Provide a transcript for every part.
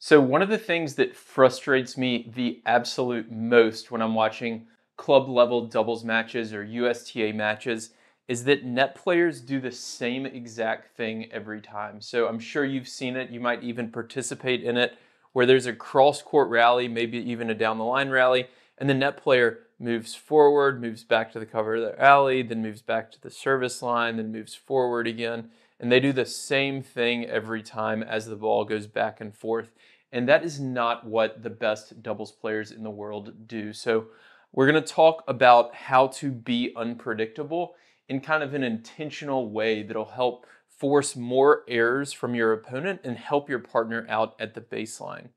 So, one of the things that frustrates me the absolute most when I'm watching club level doubles matches or USTA matches is that net players do the same exact thing every time. So, I'm sure you've seen it. You might even participate in it where there's a cross court rally, maybe even a down the line rally, and the net player moves forward, moves back to the cover of the alley, then moves back to the service line, then moves forward again. And they do the same thing every time as the ball goes back and forth. And that is not what the best doubles players in the world do. So, we're going to talk about how to be unpredictable in kind of an intentional way that'll help force more errors from your opponent and help your partner out at the baseline.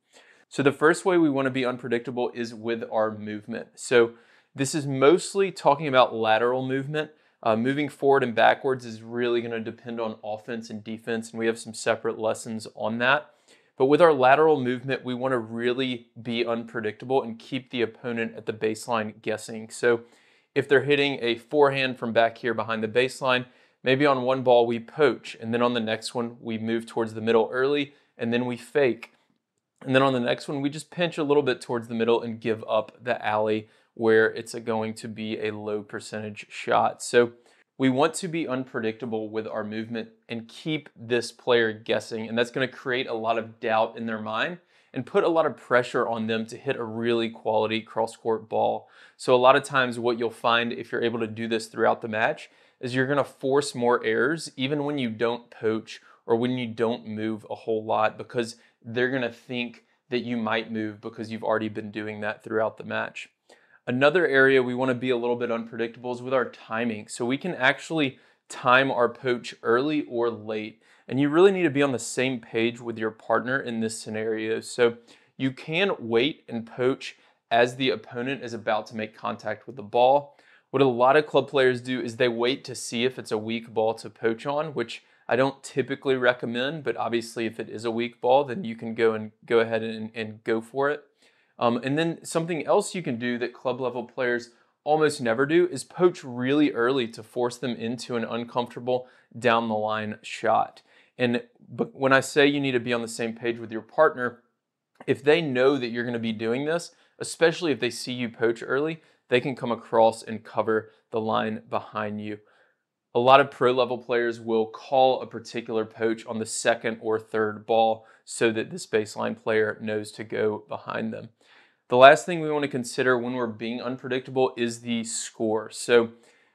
So, the first way we want to be unpredictable is with our movement. So, this is mostly talking about lateral movement. Uh, moving forward and backwards is really going to depend on offense and defense, and we have some separate lessons on that. But with our lateral movement, we want to really be unpredictable and keep the opponent at the baseline guessing. So if they're hitting a forehand from back here behind the baseline, maybe on one ball we poach, and then on the next one we move towards the middle early, and then we fake. And then on the next one, we just pinch a little bit towards the middle and give up the alley where it's going to be a low percentage shot. So we want to be unpredictable with our movement and keep this player guessing. And that's going to create a lot of doubt in their mind and put a lot of pressure on them to hit a really quality cross court ball. So, a lot of times, what you'll find if you're able to do this throughout the match is you're going to force more errors even when you don't poach or when you don't move a whole lot because they're going to think that you might move because you've already been doing that throughout the match. Another area we want to be a little bit unpredictable is with our timing. So we can actually time our poach early or late. And you really need to be on the same page with your partner in this scenario. So you can wait and poach as the opponent is about to make contact with the ball. What a lot of club players do is they wait to see if it's a weak ball to poach on, which I don't typically recommend, but obviously if it is a weak ball, then you can go and go ahead and, and go for it. Um, and then something else you can do that club level players almost never do is poach really early to force them into an uncomfortable down the line shot. And but when I say you need to be on the same page with your partner, if they know that you're going to be doing this, especially if they see you poach early, they can come across and cover the line behind you. A lot of pro level players will call a particular poach on the second or third ball so that this baseline player knows to go behind them. The last thing we want to consider when we're being unpredictable is the score. So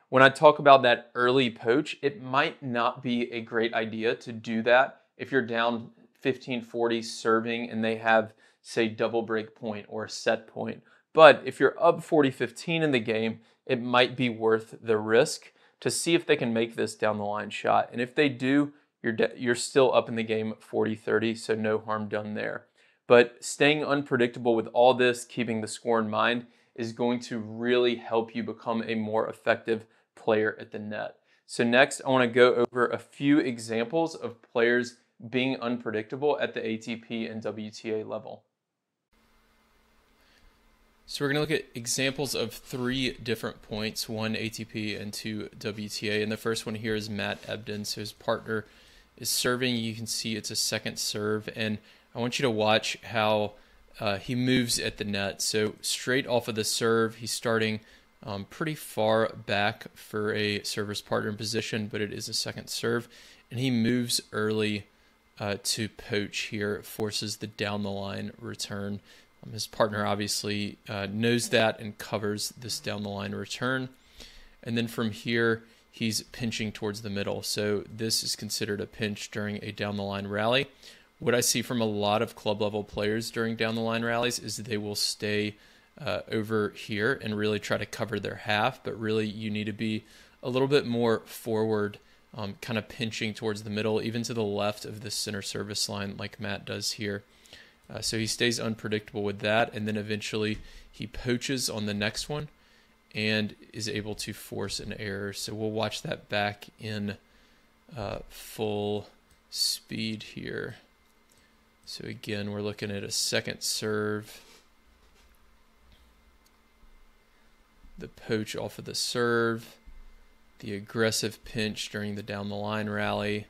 when I talk about that early poach, it might not be a great idea to do that if you're down 15-40 serving and they have, say, double break point or set point. But if you're up 40-15 in the game, it might be worth the risk to see if they can make this down the line shot. And if they do, you're, you're still up in the game 40-30, so no harm done there. But staying unpredictable with all this, keeping the score in mind, is going to really help you become a more effective player at the net. So next, I want to go over a few examples of players being unpredictable at the ATP and WTA level. So we're going to look at examples of three different points, one ATP and two WTA. And the first one here is Matt Ebden. So his partner is serving. You can see it's a second serve. And I want you to watch how uh, he moves at the net. So straight off of the serve, he's starting um, pretty far back for a service partner in position, but it is a second serve. And he moves early uh, to poach here, forces the down the line return. Um, his partner obviously uh, knows that and covers this down the line return. And then from here, he's pinching towards the middle. So this is considered a pinch during a down the line rally what I see from a lot of club level players during down the line rallies is they will stay uh, over here and really try to cover their half, but really you need to be a little bit more forward, um, kind of pinching towards the middle, even to the left of the center service line, like Matt does here. Uh, so he stays unpredictable with that, and then eventually he poaches on the next one and is able to force an error. So we'll watch that back in uh, full speed here. So again, we're looking at a second serve. The poach off of the serve. The aggressive pinch during the down the line rally.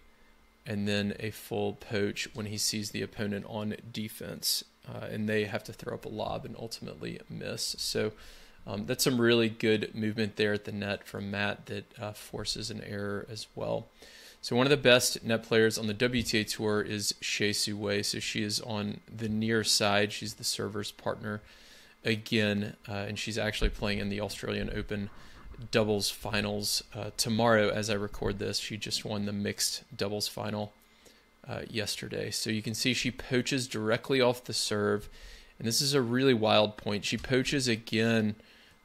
And then a full poach when he sees the opponent on defense. Uh, and they have to throw up a lob and ultimately miss. So um, that's some really good movement there at the net from Matt that uh, forces an error as well. So one of the best net players on the WTA tour is Hsieh Su Wei. So she is on the near side. She's the server's partner again, uh, and she's actually playing in the Australian Open doubles finals uh, tomorrow. As I record this, she just won the mixed doubles final uh, yesterday. So you can see she poaches directly off the serve, and this is a really wild point. She poaches again,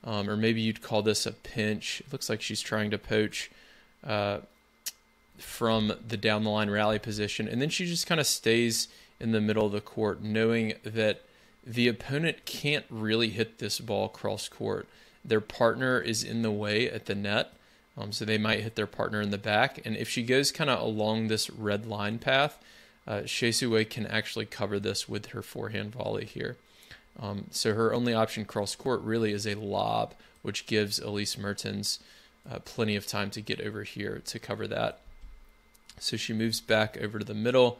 um, or maybe you'd call this a pinch. It looks like she's trying to poach uh, from the down the line rally position, and then she just kind of stays in the middle of the court, knowing that the opponent can't really hit this ball cross court. Their partner is in the way at the net, um, so they might hit their partner in the back. And if she goes kind of along this red line path, uh, Hsieh Su Wei can actually cover this with her forehand volley here. Um, so her only option cross court really is a lob, which gives Elise Mertens uh, plenty of time to get over here to cover that. So she moves back over to the middle,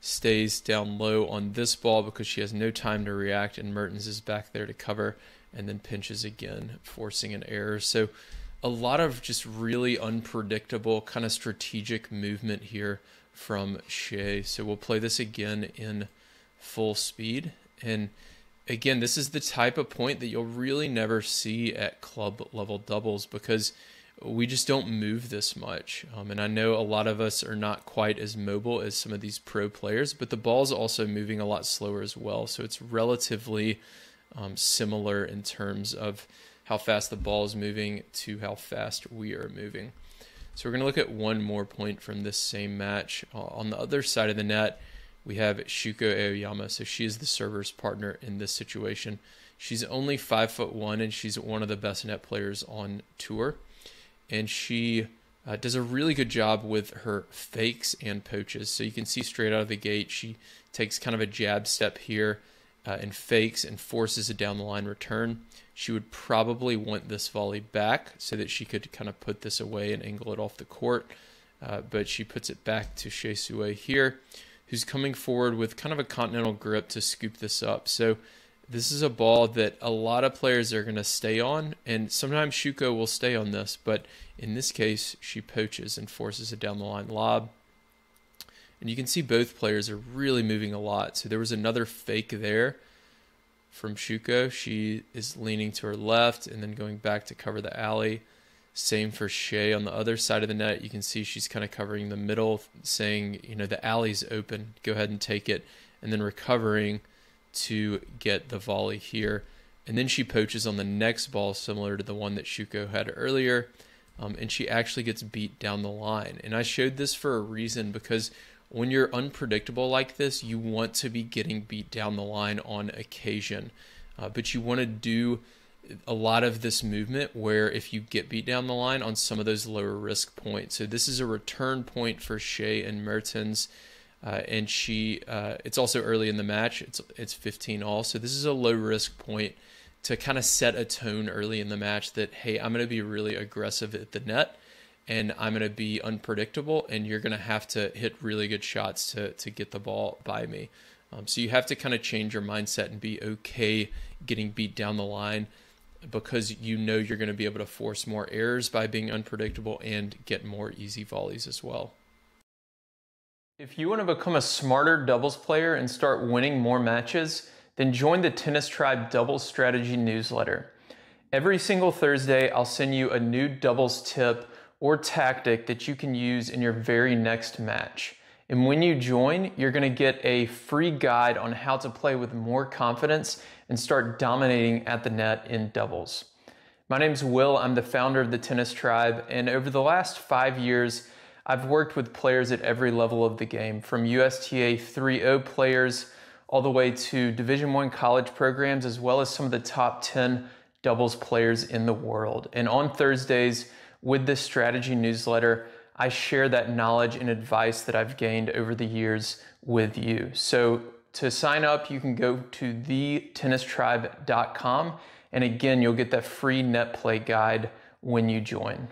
stays down low on this ball because she has no time to react, and Mertens is back there to cover and then pinches again, forcing an error. So a lot of just really unpredictable kind of strategic movement here from Hsieh. So we'll play this again in full speed. And again, this is the type of point that you'll really never see at club level doubles because we just don't move this much. Um, and I know a lot of us are not quite as mobile as some of these pro players, but the ball's also moving a lot slower as well. So it's relatively um, similar in terms of how fast the ball is moving to how fast we are moving. So we're going to look at one more point from this same match. Uh, on the other side of the net, we have Shuko Aoyama. So she is the server's partner in this situation. She's only five foot one, and she's one of the best net players on tour and she uh, does a really good job with her fakes and poaches. So you can see straight out of the gate, she takes kind of a jab step here uh, and fakes and forces a down the line return. She would probably want this volley back so that she could kind of put this away and angle it off the court. Uh, but she puts it back to Hsieh Su Wei here, who's coming forward with kind of a continental grip to scoop this up. So this is a ball that a lot of players are going to stay on, and sometimes Shuko will stay on this, but in this case, she poaches and forces a down the line lob. And you can see both players are really moving a lot. So there was another fake there from Shuko. She is leaning to her left and then going back to cover the alley. Same for Hsieh on the other side of the net. You can see she's kind of covering the middle, saying, you know, the alley's open. Go ahead and take it. And then recovering to get the volley here. And then she poaches on the next ball, similar to the one that Shuko had earlier. Um, and she actually gets beat down the line. And I showed this for a reason because when you're unpredictable like this, you want to be getting beat down the line on occasion. Uh, but you want to do a lot of this movement where if you get beat down the line on some of those lower risk points. So this is a return point for Hsieh and Mertens. Uh, and she uh, it's also early in the match it's it's 15 all so this is a low risk point to kind of set a tone early in the match that hey i'm going to be really aggressive at the net and i'm going to be unpredictable and you're going to have to hit really good shots to to get the ball by me um, so you have to kind of change your mindset and be okay getting beat down the line because you know you're going to be able to force more errors by being unpredictable and get more easy volleys as well if you want to become a smarter doubles player and start winning more matches, then join the Tennis Tribe Doubles Strategy newsletter. Every single Thursday, I'll send you a new doubles tip or tactic that you can use in your very next match. And when you join, you're going to get a free guide on how to play with more confidence and start dominating at the net in doubles. My name's Will. I'm the founder of the Tennis Tribe. And over the last five years, I've worked with players at every level of the game, from USTA 3.0 players all the way to Division One college programs, as well as some of the top 10 doubles players in the world. And on Thursdays, with this strategy newsletter, I share that knowledge and advice that I've gained over the years with you. So to sign up, you can go to thetennistribe.com. And again, you'll get that free net play guide when you join.